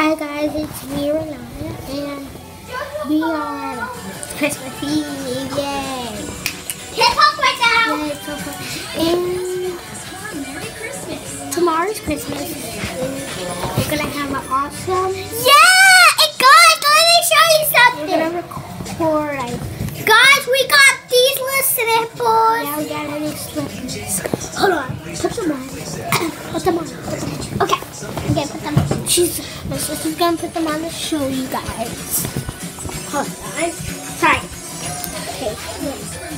Hi guys, it's me Renata and we are Christmas Eve, yay! Can't talk right now. Yay, so fun. And Merry Christmas. tomorrow's Christmas. And we're gonna have an awesome. Yeah, and guys, let me show you We're something. gonna record. I, Guys, we got these little snipples. yeah, we got new slippers. Hold on, put them on. Put them on. Put them on. Okay, okay, put them. She's my sister's gonna put them on to show you guys. Hold on. Sorry. Okay.